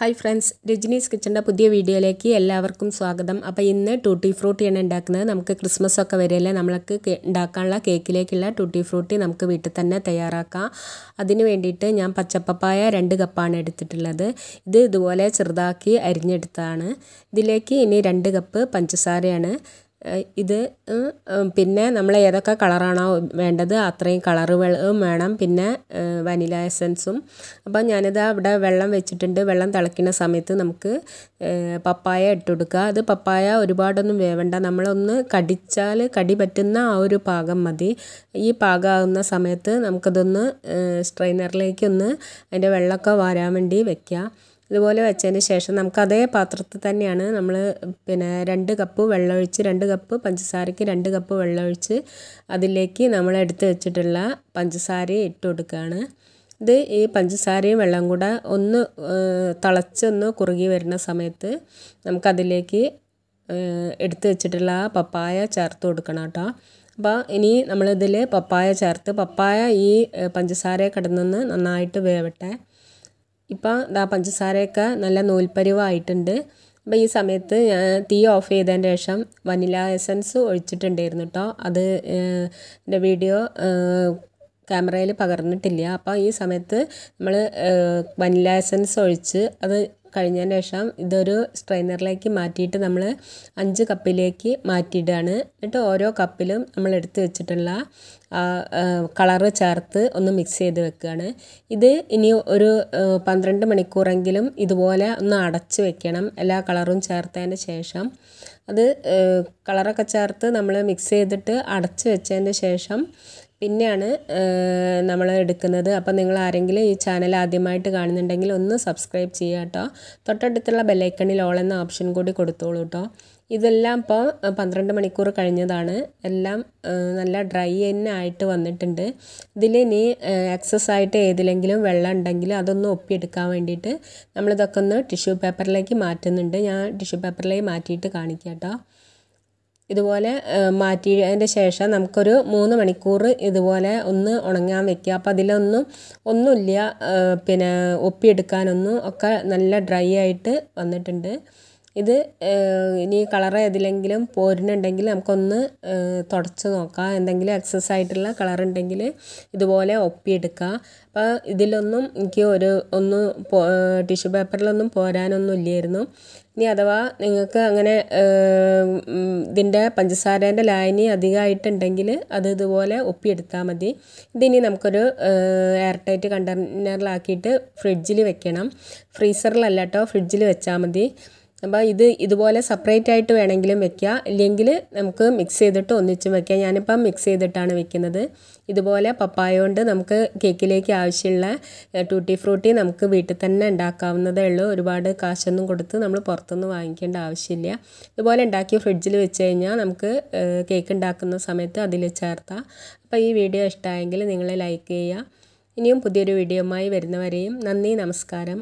Hi friends രജനീസ് കിച്ചന്റെ പുതിയ വീഡിയോയിലേക്ക് എല്ലാവർക്കും സ്വാഗതം. അപ്പോൾ ഇന്ന് ടൂട്ടി ഫ്രൂട്ടിയാണ് ഉണ്ടാക്കുന്നത്. നമുക്ക് ക്രിസ്മസ് ഒക്കെ വരെയല്ലേ നമ്മൾക്ക് ഉണ്ടാക്കാനുള്ള കേക്കിലേക്കുള്ള ടൂട്ടി ഫ്രൂട്ടി നമുക്ക് വീട്ടിൽ തന്നെ തയ്യാറാക്കാം. അതിന് വേണ്ടിയിട്ട് ഞാൻ പച്ചപ്പപ്പായ രണ്ട് കപ്പാണ് എടുത്തിട്ടുള്ളത്. ഇത് ഇതുപോലെ ചെറുതാക്കി അരിഞ്ഞെടുത്തതാണ്. ഇതിലേക്ക് ഇനി രണ്ട് കപ്പ് പഞ്ചസാരയാണ് ഇത് പിന്നെ നമ്മൾ ഏതൊക്കെ കളറാണോ വേണ്ടത് അത്രയും കളറ് വേണം. പിന്നെ വനില എസൻസും. അപ്പം ഞാനിത് അവിടെ വെള്ളം വെച്ചിട്ടുണ്ട്. വെള്ളം തിളയ്ക്കുന്ന സമയത്ത് നമുക്ക് പപ്പായ ഇട്ട് കൊടുക്കുക അത് പപ്പായ ഒരുപാടൊന്നും വേവണ്ട. നമ്മളൊന്ന് കടിച്ചാൽ കടി പറ്റുന്ന ആ ഒരു പാകം മതി. ഈ പാകമാകുന്ന സമയത്ത് നമുക്കതൊന്ന് സ്ട്രെയിനറിലേക്കൊന്ന് അതിന്റെ വെള്ളമൊക്കെ വാരാൻ വേണ്ടി വെക്കുക. ഇതുപോലെ വെച്ചതിന് ശേഷം നമുക്ക് അതേ പാത്രത്തിൽ തന്നെയാണ് നമ്മൾ പിന്നെ രണ്ട് കപ്പ് വെള്ളമൊഴിച്ച് രണ്ട് കപ്പ് പഞ്ചസാരയ്ക്ക് രണ്ട് കപ്പ് വെള്ളമൊഴിച്ച് അതിലേക്ക് നമ്മൾ എടുത്ത് വെച്ചിട്ടുള്ള പഞ്ചസാര ഇട്ട് കൊടുക്കുകയാണ്. ഇത് ഈ പഞ്ചസാരയും വെള്ളം കൂടെ ഒന്ന് തിളച്ചൊന്ന് കുറുകി വരുന്ന സമയത്ത് നമുക്കതിലേക്ക് എടുത്ത് വെച്ചിട്ടുള്ള ആ പപ്പായ ചേർത്ത് കൊടുക്കണം കേട്ടോ. അപ്പോൾ ഇനി നമ്മളിതിൽ പപ്പായ ചേർത്ത് പപ്പായ ഈ പഞ്ചസാര കിടന്നൊന്ന് നന്നായിട്ട് വേവട്ടെ. ഇപ്പം ദാ പഞ്ചസാരയൊക്കെ നല്ല നൂൽപ്പരുവായിട്ടുണ്ട്. അപ്പോൾ ഈ സമയത്ത് ഞാൻ തീ ഓഫ് ചെയ്തതിന് ശേഷം വനില എസൻസ് ഒഴിച്ചിട്ടുണ്ടായിരുന്നു കേട്ടോ അത് എന്റെ വീഡിയോ ക്യാമറയിൽ പകർന്നിട്ടില്ല. അപ്പോൾ ഈ സമയത്ത് നമ്മൾ വനില എസൻസ് ഒഴിച്ച് അത് കഴിഞ്ഞതിന് ശേഷം ഇതൊരു സ്ട്രെയിനറിലേക്ക് മാറ്റിയിട്ട് നമ്മൾ അഞ്ച് കപ്പിലേക്ക് മാറ്റിയിടുകയാണ് എന്നിട്ട് ഓരോ കപ്പിലും നമ്മൾ എടുത്ത് വെച്ചിട്ടുള്ള കളറ് ചേർത്ത് ഒന്ന് മിക്സ് ചെയ്ത് വെക്കുകയാണ്. ഇത് ഇനി ഒരു പന്ത്രണ്ട് മണിക്കൂറെങ്കിലും ഇതുപോലെ ഒന്ന് അടച്ച് വെക്കണം. എല്ലാ കളറും ചേർത്തതിന് ശേഷം. അത് കളറൊക്കെ ചേർത്ത് നമ്മൾ മിക്സ് ചെയ്തിട്ട് അടച്ച് വെച്ചതിന് ശേഷം പിന്നെയാണ് നമ്മൾ എടുക്കുന്നത്. അപ്പോൾ നിങ്ങൾ ആരെങ്കിലും ഈ ചാനൽ ആദ്യമായിട്ട് കാണുന്നുണ്ടെങ്കിൽ ഒന്ന് സബ്സ്ക്രൈബ് ചെയ്യുക കേട്ടോ. തൊട്ടടുത്തുള്ള ബെല്ലൈക്കണിൽ ഓൾ എന്ന ഓപ്ഷൻ കൂടി കൊടുത്തോളൂ കേട്ടോ. ഇതെല്ലാം ഇപ്പോൾ പന്ത്രണ്ട് മണിക്കൂർ കഴിഞ്ഞതാണ്. എല്ലാം നല്ല ഡ്രൈ തന്നെ ആയിട്ട് വന്നിട്ടുണ്ട്. ഇതിൽ ഇനി എക്സസ് ആയിട്ട് ഏതിലെങ്കിലും വെള്ളം ഉണ്ടെങ്കിൽ അതൊന്ന് ഒപ്പിയെടുക്കാൻ വേണ്ടിയിട്ട് നമ്മളിതൊക്കെ ഒന്ന് ടിഷ്യൂ പേപ്പറിലേക്ക് മാറ്റുന്നുണ്ട്. ഞാൻ ടിഷ്യൂ പേപ്പറിലേക്ക് മാറ്റിയിട്ട് കാണിക്കാം കേട്ടോ. ഇതുപോലെ മാറ്റിയതിന്റെ ശേഷം നമുക്കൊരു മൂന്ന് മണിക്കൂർ ഇതുപോലെ ഒന്ന് ഉണങ്ങാൻ വെക്കുക. അപ്പോൾ അതിലൊന്നും ഒന്നുമില്ല പിന്നെ ഒപ്പിയെടുക്കാനൊന്നും ഒക്കെ നല്ല ഡ്രൈ ആയിട്ട് വന്നിട്ടുണ്ട്. ഇത് ഇനി കളർ ഏതിലെങ്കിലും പോരുന്നുണ്ടെങ്കിൽ നമുക്കൊന്ന് തുടച്ച് നോക്കാം. എന്തെങ്കിലും എക്സസ് ആയിട്ടുള്ള കളർ ഉണ്ടെങ്കിൽ ഇതുപോലെ ഒപ്പിയെടുക്കുക. അപ്പോൾ ഇതിലൊന്നും എനിക്ക് ഒരു ഒന്ന് ടിഷ്യൂ പേപ്പറിലൊന്നും പോരാനൊന്നും ഇല്ലായിരുന്നു. ഇനി അഥവാ നിങ്ങൾക്ക് അങ്ങനെ ഇതിന്റെ പഞ്ചസാരേന്റെ ലായനി അധികമായിട്ടുണ്ടെങ്കിൽ അത് ഇതുപോലെ ഒപ്പിയെടുത്താൽ മതി. ഇതിനി നമുക്കൊരു എയർ ടൈറ്റ് കണ്ടെയ്നറിലാക്കിയിട്ട് ഫ്രിഡ്ജിൽ വെക്കണം. ഫ്രീസറിലല്ല കേട്ടോ ഫ്രിഡ്ജിൽ വെച്ചാൽ മതി. അപ്പോൾ ഇത് ഇതുപോലെ സെപ്പറേറ്റ് ആയിട്ട് വേണമെങ്കിലും വെക്കുക ഇല്ലെങ്കിൽ നമുക്ക് മിക്സ് ചെയ്തിട്ട് ഒന്നിച്ചും വെക്കാം. ഞാനിപ്പം മിക്സ് ചെയ്തിട്ടാണ് വെക്കുന്നത്. ഇതുപോലെ പപ്പായ കൊണ്ട് നമുക്ക് കേക്കിലേക്ക് ആവശ്യമുള്ള ടൂട്ടി ഫ്രൂട്ടി നമുക്ക് വീട്ടിൽ തന്നെ ഉണ്ടാക്കാവുന്നതേ ഉള്ളൂ. ഒരുപാട് കാശൊന്നും കൊടുത്ത് നമ്മൾ പുറത്തുനിന്ന് വാങ്ങിക്കേണ്ട ആവശ്യമില്ല. ഇതുപോലെ ഉണ്ടാക്കി ഫ്രിഡ്ജിൽ വെച്ച് കഴിഞ്ഞാൽ നമുക്ക് കേക്ക് ഉണ്ടാക്കുന്ന സമയത്ത് അതിൽ ചേർത്താം. അപ്പോൾ ഈ വീഡിയോ ഇഷ്ടമായെങ്കിൽ നിങ്ങൾ ലൈക്ക് ചെയ്യുക. ഇനിയും പുതിയൊരു വീഡിയോയുമായി വരുന്നവരെയും നന്ദി നമസ്കാരം.